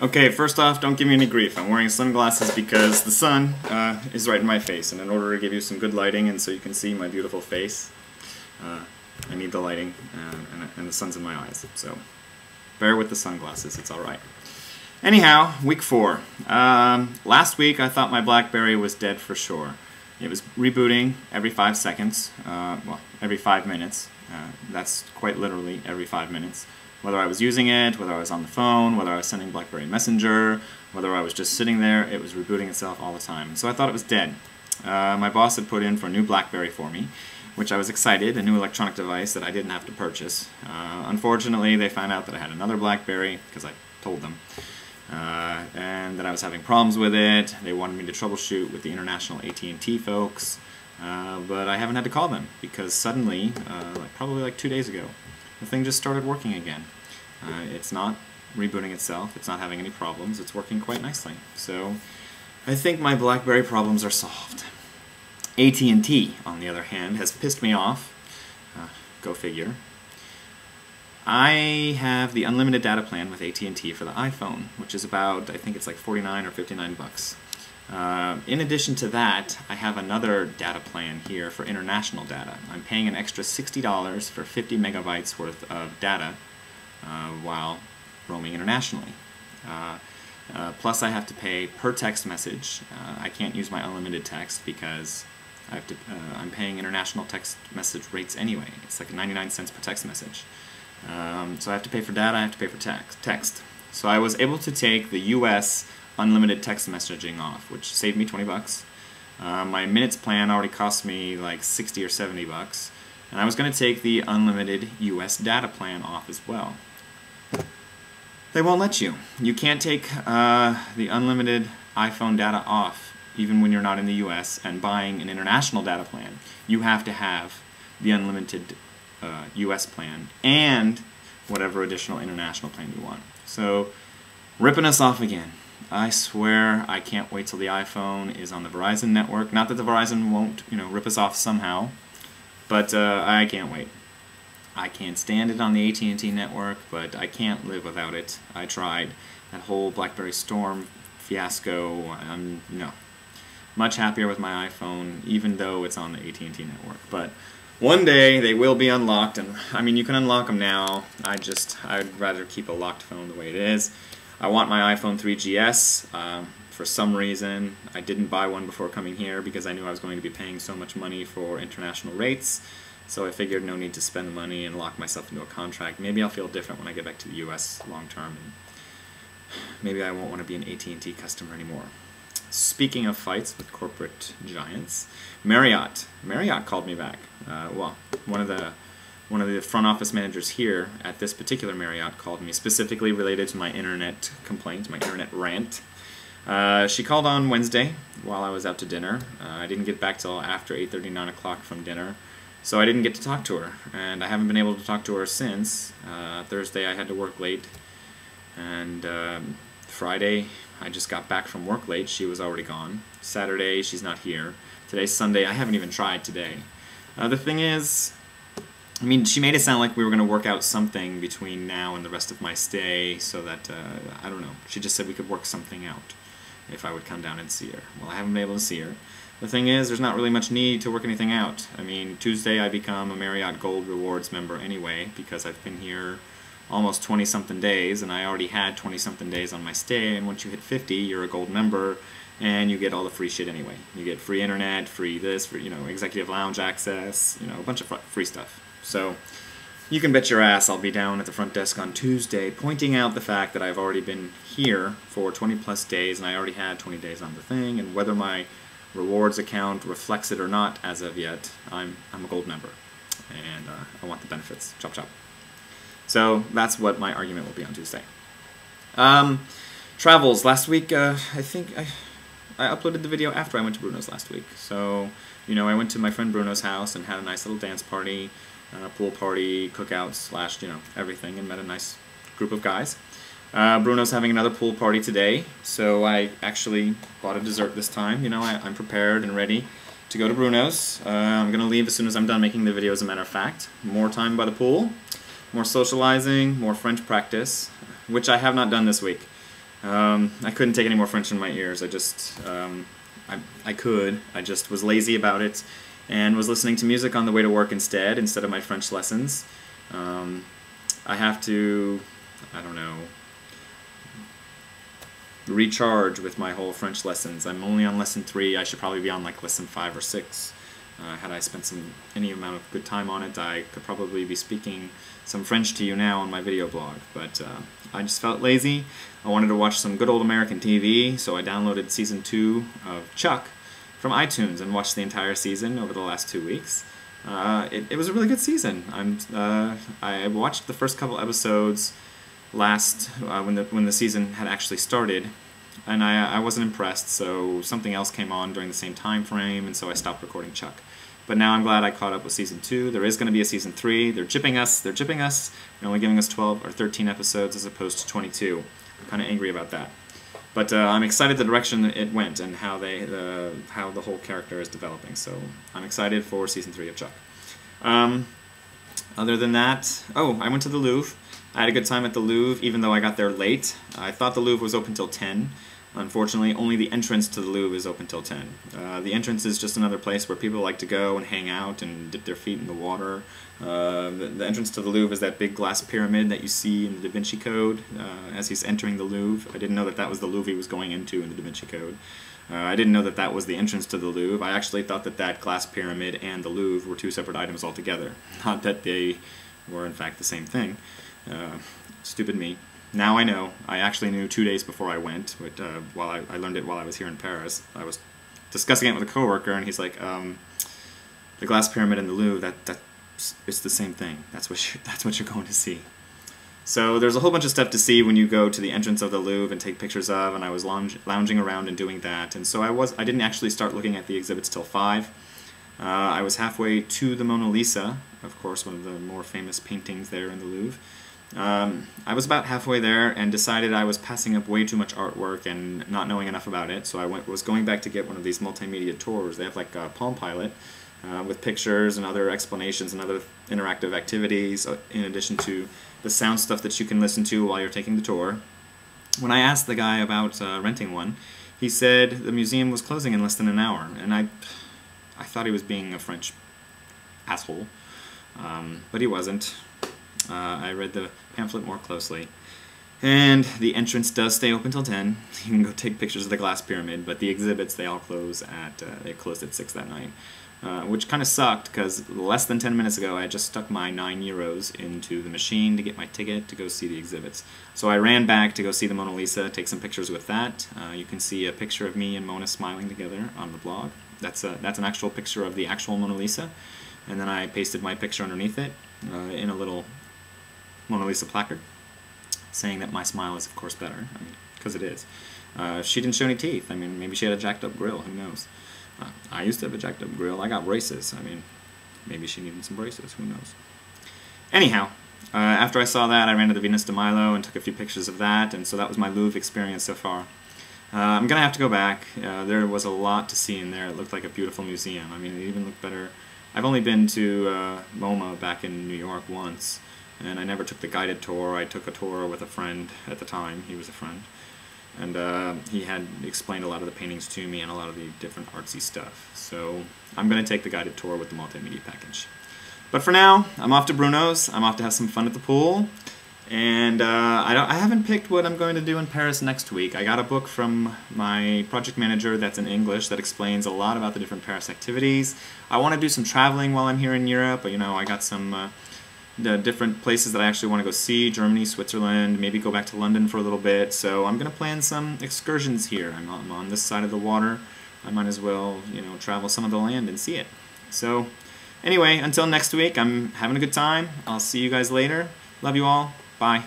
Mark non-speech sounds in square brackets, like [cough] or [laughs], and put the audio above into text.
Okay, first off, don't give me any grief. I'm wearing sunglasses because the sun uh, is right in my face, and in order to give you some good lighting and so you can see my beautiful face, uh, I need the lighting, uh, and, and, the sun's in my eyes. So, bear with the sunglasses, it's alright. Anyhow, week four. Um, last week I thought my BlackBerry was dead for sure. It was rebooting every five seconds, uh, well, every five minutes. Uh, that's quite literally every five minutes whether I was using it, whether I was on the phone, whether I was sending BlackBerry Messenger, whether I was just sitting there, it was rebooting itself all the time. So I thought it was dead. Uh, my boss had put in for a new BlackBerry for me, which I was excited, a new electronic device that I didn't have to purchase. Uh, unfortunately, they found out that I had another BlackBerry, because I told them, uh, and that I was having problems with it. They wanted me to troubleshoot with the international AT&T folks, uh, but I haven't had to call them, because suddenly, uh, like probably like two days ago, the thing just started working again. Uh, it's not rebooting itself, it's not having any problems, it's working quite nicely. So I think my BlackBerry problems are solved. AT&T, on the other hand, has pissed me off. Uh, go figure. I have the unlimited data plan with AT&T for the iPhone, which is about, I think it's like 49 or 59 bucks. Uh, in addition to that, I have another data plan here for international data. I'm paying an extra $60 for 50 megabytes worth of data uh, while roaming internationally. Uh, uh plus I have to pay per text message. Uh, I can't use my unlimited text because I have to, I'm paying international text message rates anyway. It's like 99 cents per text message. Um, so I have to pay for data, I have to pay for text. So I was able to take the US unlimited text messaging off, which saved me 20 bucks. Uh, my minutes plan already cost me like 60 or 70 bucks. And I was going to take the unlimited US data plan off as well. They won't let you. You can't take uh, the unlimited iPhone data off even when you're not in the US and buying an international data plan. You have to have the unlimited uh, US plan and whatever additional international plan you want. So, ripping us off again. I swear I can't wait till the iPhone is on the Verizon network. Not that the Verizon won't, you know, rip us off somehow, but uh, I can't wait. I can't stand it on the AT&T network, but I can't live without it. I tried. That whole BlackBerry Storm fiasco, I'm, no. Much happier with my iPhone, even though it's on the AT&T network. But one day they will be unlocked, and I mean, you can unlock them now. I just, I'd rather keep a locked phone the way it is. I want my iPhone 3GS. Um, for some reason, I didn't buy one before coming here because I knew I was going to be paying so much money for international rates. So I figured no need to spend the money and lock myself into a contract. Maybe I'll feel different when I get back to the U.S. long term. And maybe I won't want to be an AT&T customer anymore. Speaking of fights with corporate giants, Marriott. Marriott called me back. Uh, well, one of the one of the front office managers here at this particular Marriott called me specifically related to my internet complaint, my internet rant. Uh, she called on Wednesday while I was out to dinner. Uh, I didn't get back till after 8.30, 9 o'clock from dinner, so I didn't get to talk to her, and I haven't been able to talk to her since. Uh, Thursday I had to work late, and um, Friday I just got back from work late. She was already gone. Saturday she's not here. Today's Sunday. I haven't even tried today. Uh, the thing is, I mean, she made it sound like we were going to work out something between now and the rest of my stay, so that, uh, I don't know. She just said we could work something out if I would come down and see her. Well, I haven't been able to see her. The thing is, there's not really much need to work anything out. I mean, Tuesday I become a Marriott Gold Rewards member anyway, because I've been here almost 20-something days, and I already had 20-something days on my stay, and once you hit 50, you're a gold member, and you get all the free shit anyway. You get free internet, free this, free, you know, executive lounge access, you know, a bunch of free stuff. So you can bet your ass I'll be down at the front desk on Tuesday pointing out the fact that I've already been here for 20 plus days and I already had 20 days on the thing and whether my rewards account reflects it or not as of yet, I'm, I'm a gold member and uh, I want the benefits. Chop chop. So that's what my argument will be on Tuesday. Um, travels. Last week, uh, I think I, I uploaded the video after I went to Bruno's last week. So, you know, I went to my friend Bruno's house and had a nice little dance party uh, pool party, cookout, slash, you know, everything, and met a nice group of guys. Uh, Bruno's having another pool party today, so I actually bought a dessert this time. You know, I, am prepared and ready to go to Bruno's. Uh, I'm going to leave as soon as I'm done making the video, as a matter of fact. More time by the pool, more socializing, more French practice, which I have not done this week. Um, I couldn't take any more French in my ears. I just, um, I, I could. I just was lazy about it and was listening to music on the way to work instead, instead of my French lessons. Um, I have to, I don't know, recharge with my whole French lessons. I'm only on lesson three. I should probably be on like lesson five or six. Uh, had I spent some any amount of good time on it, I could probably be speaking some French to you now on my video blog. But uh, I just felt lazy. I wanted to watch some good old American TV, so I downloaded season two of Chuck from iTunes and watched the entire season over the last two weeks. Uh, it, it, was a really good season. I'm uh, I watched the first couple episodes last uh, when the when the season had actually started, and I, I wasn't impressed, so something else came on during the same time frame, and so I stopped recording Chuck. But now I'm glad I caught up with season two. There is going to be a season three. They're jipping us. They're jipping us. They're only giving us 12 or 13 episodes as opposed to 22. I'm kind of angry about that. But uh, I'm excited the direction it went and how they the how the whole character is developing. So I'm excited for season three of Chuck. Um, other than that, oh, I went to the Louvre. I had a good time at the Louvre, even though I got there late. I thought the Louvre was open till 10. Unfortunately, only the entrance to the Louvre is open till 10. Uh, the entrance is just another place where people like to go and hang out and dip their feet in the water. Uh, the, the, entrance to the Louvre is that big glass pyramid that you see in the Da Vinci Code uh, as he's entering the Louvre. I didn't know that that was the Louvre he was going into in the Da Vinci Code. Uh, I didn't know that that was the entrance to the Louvre. I actually thought that that glass pyramid and the Louvre were two separate items altogether. [laughs] Not that they were in fact the same thing. Uh, stupid me. Now I know. I actually knew two days before I went. But, uh, while I, I, learned it while I was here in Paris. I was discussing it with a coworker, and he's like, um, "The glass pyramid in the Louvre. That that it's the same thing. That's what you, [laughs] that's what you're going to see." So there's a whole bunch of stuff to see when you go to the entrance of the Louvre and take pictures of, and I was lounge, lounging around and doing that. And so I was I didn't actually start looking at the exhibits till five. Uh, I was halfway to the Mona Lisa, of course, one of the more famous paintings there in the Louvre. Um, I was about halfway there and decided I was passing up way too much artwork and not knowing enough about it, so I went, was going back to get one of these multimedia tours. They have like a Palm Pilot uh, with pictures and other explanations and other interactive activities uh, in addition to the sound stuff that you can listen to while you're taking the tour. When I asked the guy about uh, renting one, he said the museum was closing in less than an hour, and I, I thought he was being a French asshole, um, but he wasn't. Uh, I read the pamphlet more closely. And the entrance does stay open till 10. [laughs] You can go take pictures of the glass pyramid, but the exhibits, they all close at, uh, they closed at 6 that night. Uh, which kind of sucked because less than 10 minutes ago I just stuck my 9 euros into the machine to get my ticket to go see the exhibits. So I ran back to go see the Mona Lisa, take some pictures with that. Uh, you can see a picture of me and Mona smiling together on the blog. That's, a, that's an actual picture of the actual Mona Lisa. And then I pasted my picture underneath it uh, in a little Mona Lisa placard, saying that my smile is of course better, I mean, because it is. Uh, she didn't show any teeth. I mean, maybe she had a jacked up grill. Who knows? Uh, I used to have a jacked up grill. I got braces. I mean, maybe she needed some braces. Who knows? Anyhow, uh, after I saw that, I ran to the Venus de Milo and took a few pictures of that, and so that was my Louvre experience so far. Uh, I'm gonna have to go back. Uh, there was a lot to see in there. It looked like a beautiful museum. I mean, it even looked better. I've only been to uh, MoMA back in New York once, and I never took the guided tour. I took a tour with a friend at the time. He was a friend. And uh, he had explained a lot of the paintings to me and a lot of the different artsy stuff. So I'm going to take the guided tour with the multimedia package. But for now, I'm off to Bruno's. I'm off to have some fun at the pool. And uh, I, I, haven't picked what I'm going to do in Paris next week. I got a book from my project manager that's in English that explains a lot about the different Paris activities. I want to do some traveling while I'm here in Europe. But, you know, I got some uh, the different places that I actually want to go see, Germany, Switzerland, maybe go back to London for a little bit. So I'm going to plan some excursions here. I'm on, I'm on this side of the water. I might as well, you know, travel some of the land and see it. So anyway, until next week, I'm having a good time. I'll see you guys later. Love you all. Bye.